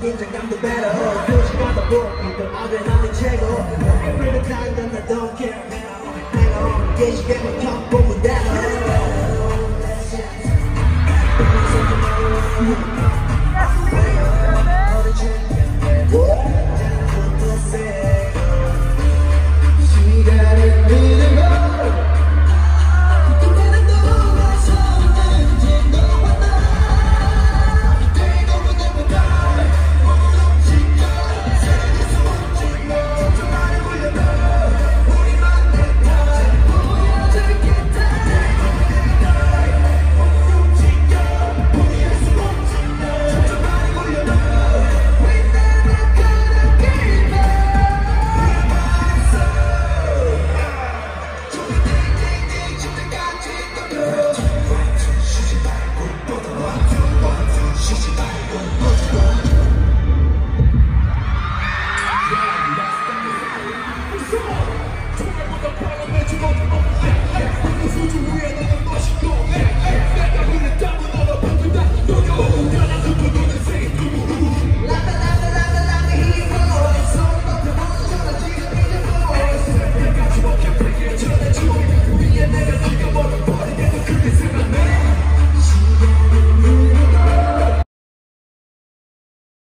긴장감도 better. 표시가 더 보이도 어긋나는 최고 Every time that I don't care 내가 계시게만 겪고 무대로 Let's just It's fucking weird.